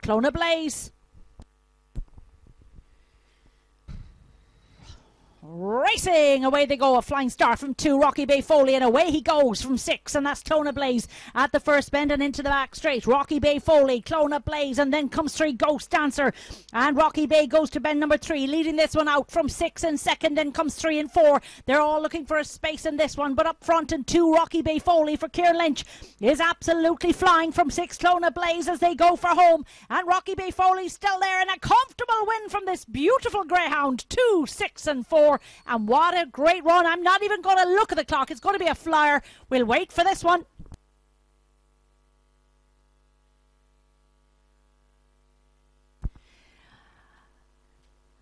Clona Blaze. Racing away they go, a flying start from two. Rockybay Foley and away he goes from six, and that's Clona Blaze at the first bend and into the back straight. Rockybay Foley, Clona Blaze, and then comes three Ghost Dancer, and Rockybay goes to bend number three, leading this one out from six and second. Then comes three and four. They're all looking for a space in this one, but up front and two Rockybay Foley for Kieran Lynch is absolutely flying from six Clona Blaze as they go for home, and Rockybay Foley still there and a comfortable win from this beautiful greyhound. Two, six, and four. And what a great run. I'm not even going to look at the clock. It's going to be a flyer. We'll wait for this one.